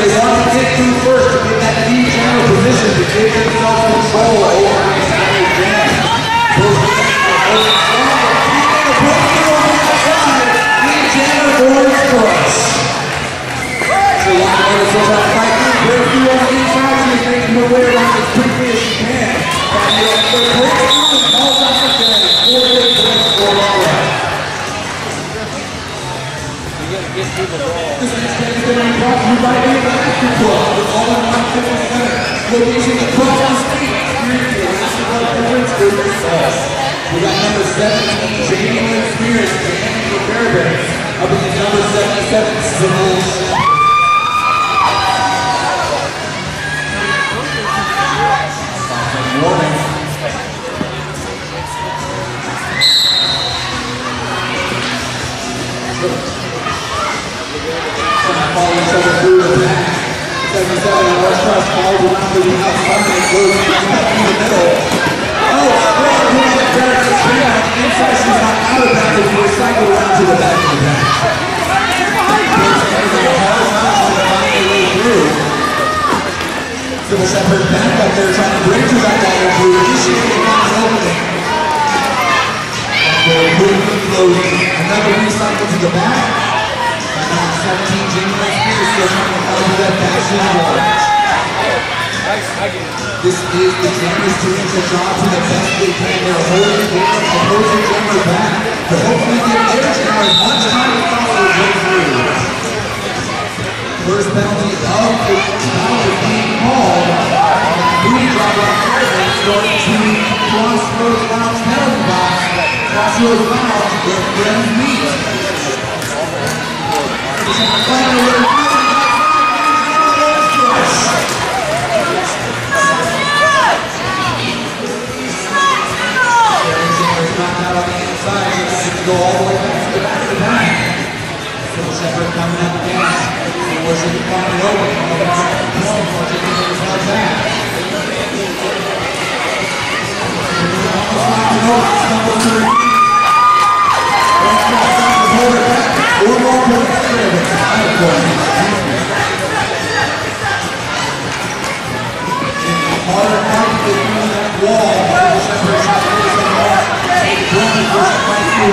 they want to get through first to get that lead general position to give themselves control over the entire jam. Lead jammer boards cross. So long as it's about fighting, break through on the inside, she's making her way around as quickly as can. Falls. We got number 17, Jamie Lynn Spears, defending for Fairbanks, up against number 77, Simone Follow through the back. 77 West Cross falls around to the outside and goes back in the middle. Straight to the back of the tree. On the inside, she's not out of bounds. It's recycled around to the back of the back. Sybil Shepherd back up there trying to break through that wall of blue. Initiating an opening. They're moving closing. Another recycle to the back. 17 Jamie To. This is the Jammers doing the job to the best they can. They're holding their opposing Jammer back to hopefully give their as much time as possible to. First penalty of the is being called. Booty drop on Fairbanks going to Crossroads Lounge penalty box. Crossroads Lounge where friends meet. The point,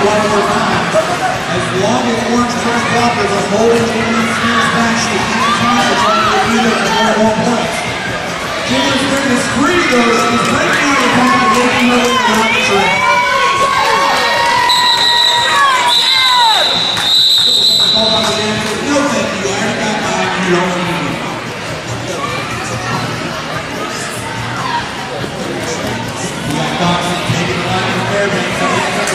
one more time. As long as Orange Crush blockers are holding Jamie Spears back, she has time to try to beat one more. She's the back and making her way around the track.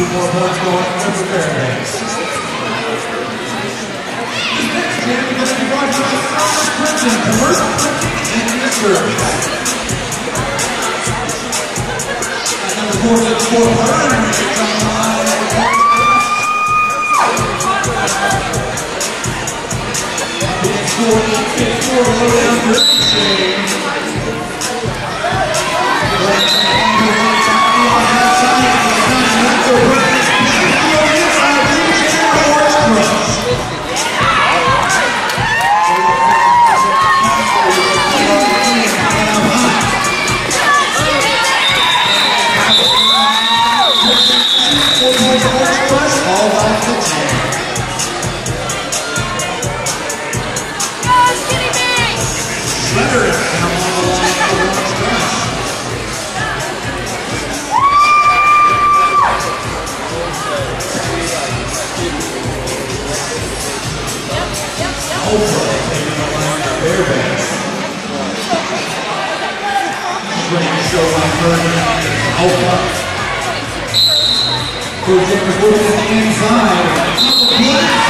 Two more points going for the Fairbanks. Going to be to us by Crimson Printing and Service. At number four, that's four, Four, eight, four, the British Meteor News. Low down, shade. Alpha. Project moving to the That's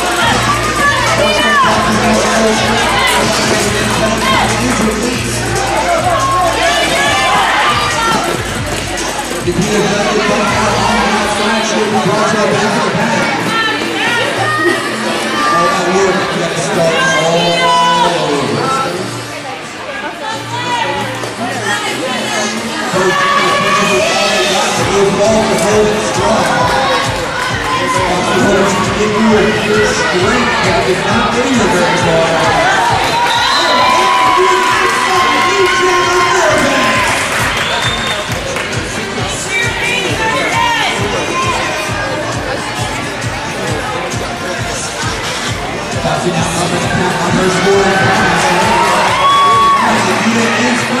If you have done it, but I'm not going to try to your fierce drink that is not in your very the Passing I'm count numbers, four and five. Nikita is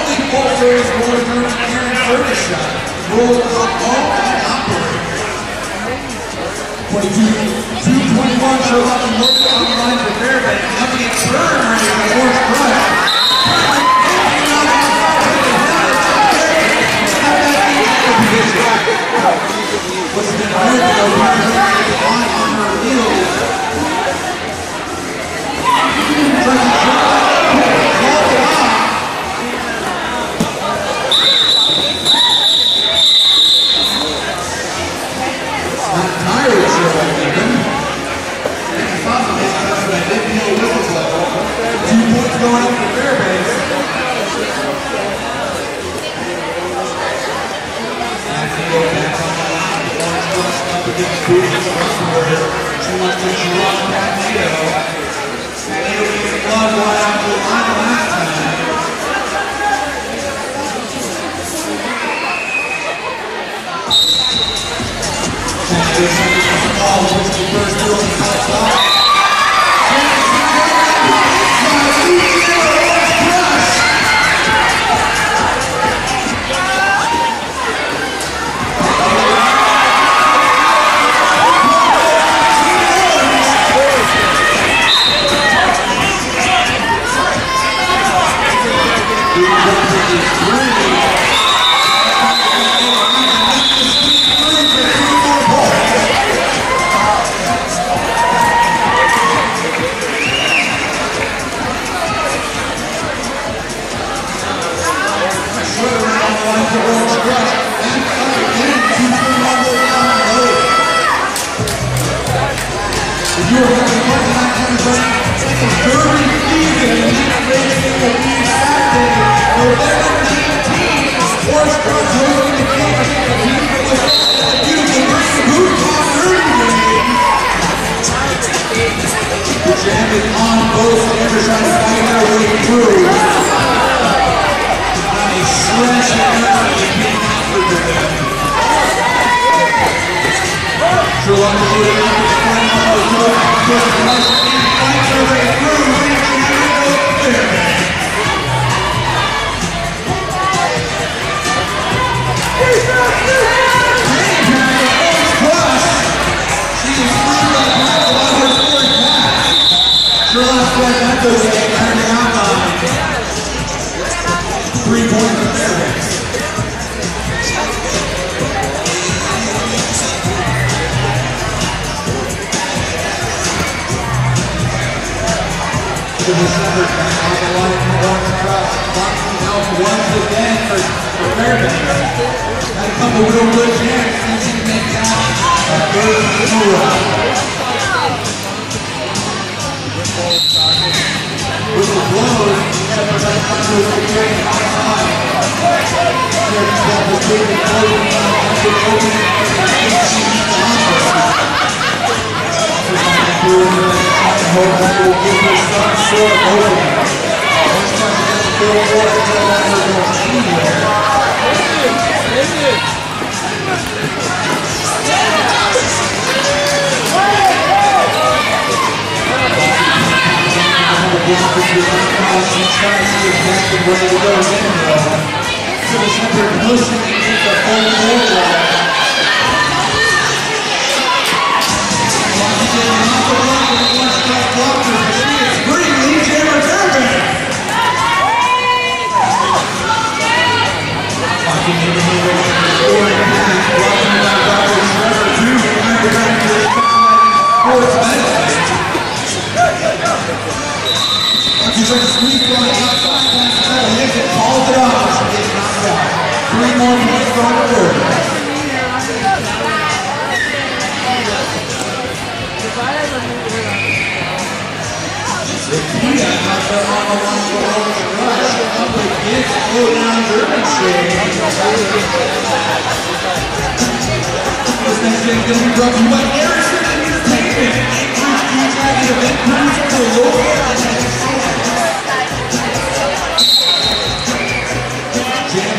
Roll up all Senhor. This is the last time she's trying to get back to where they go anyway. Exodus under motion into the full court line. He's like outside, and he hits it, calls it off. Three more points on the board. Repeat after on the line for home rush up against Odon Derbyshire. This next game is going to be brought to you by Erickson Entertainment. Andrew DJ and event plans galore.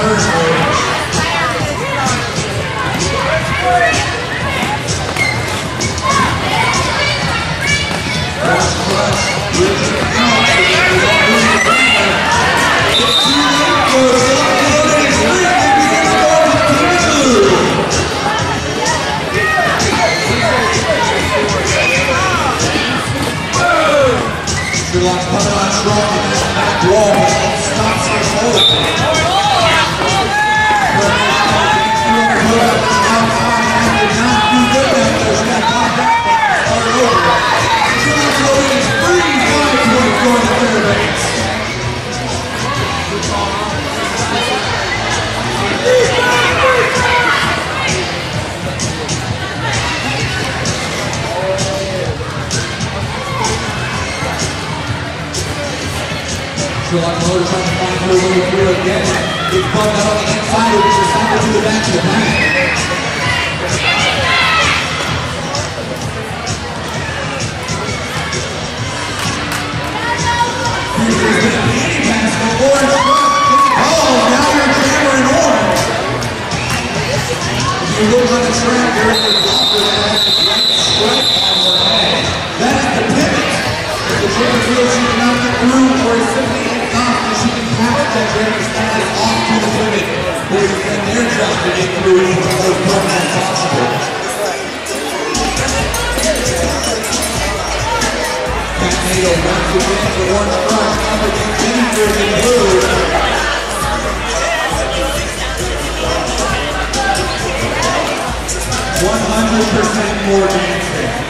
Thursday. Sherlock Miller trying to find her way through again. It's bumped out on the inside, which is not to the back of the back. You're on! You look like a Jerry's on to the women, who is in their job to get through into the permanent hospital. Pat once again for one front up against Jennifer in blue. One hundred percent more dancing.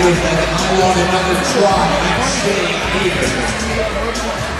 you think I want another try I'm staying here?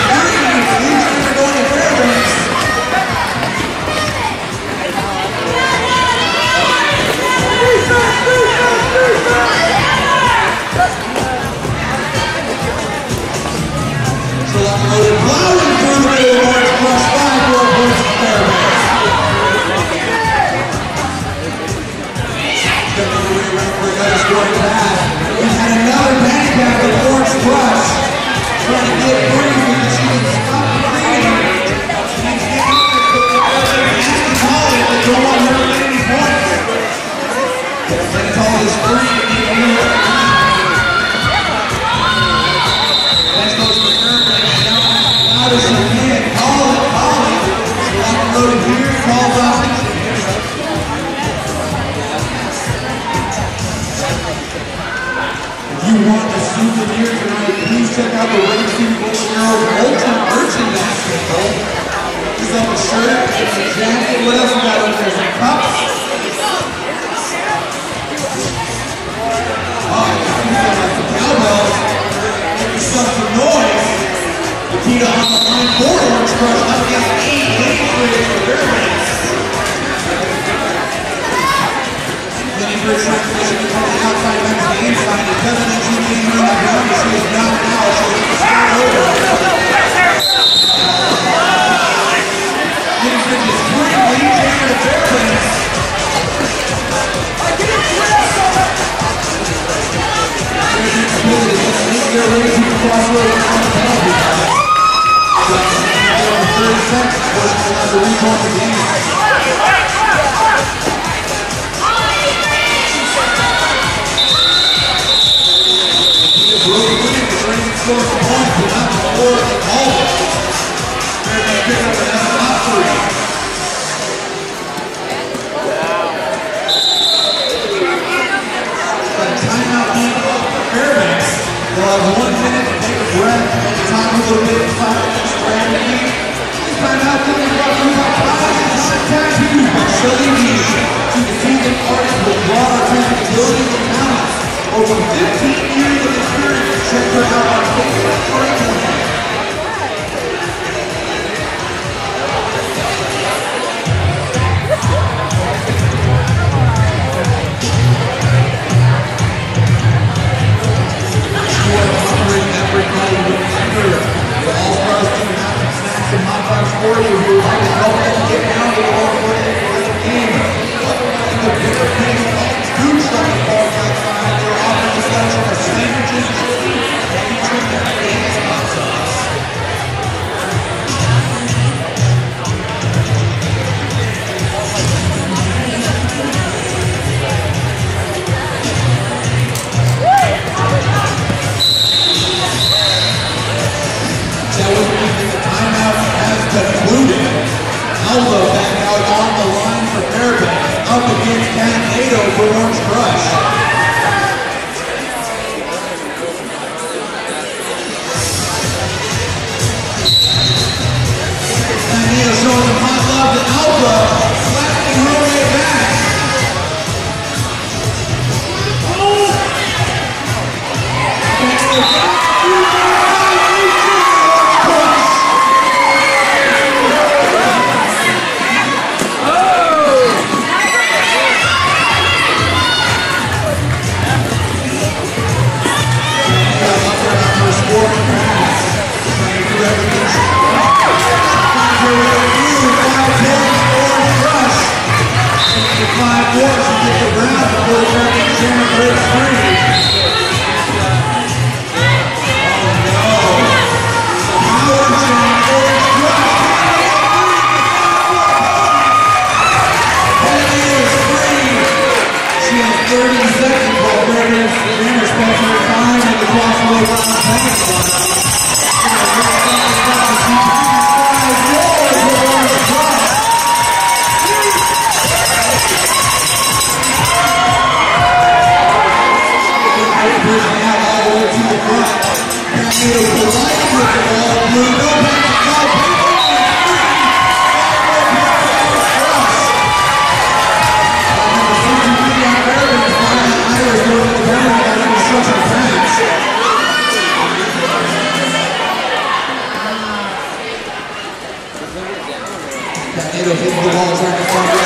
Nikita on the line for Orange Crush up against eight players for Fairbanks. Looking for a transition from the outside back to the inside. It doesn't get her on the ground. She is out. She'll get the start over. To to to the crossroads in front penalty. Just 30 seconds. Fortunately, we'll have to. Fairbanks. They'll have one minute to take a breath talk a little bit about their strategy. Timeout being brought to you. She's a seasoned artist with abilities and. Over 15 years of experience. Check out on Facebook Magneto hitting the walls right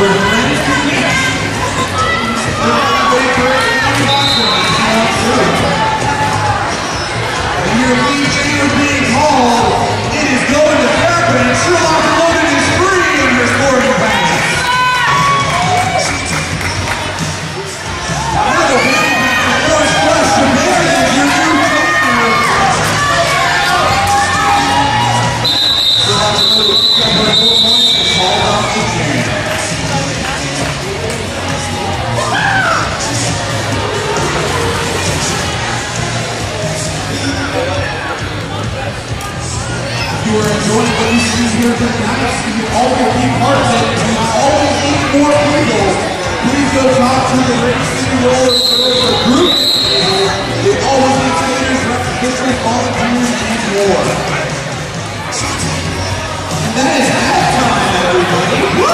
Mình here tonight, you be part of it, you always need more people, please go talk to the Rage City Rollers group. They always need trainers, repetitions, volunteers, and more. And that is halftime, everybody. Woo!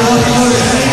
the next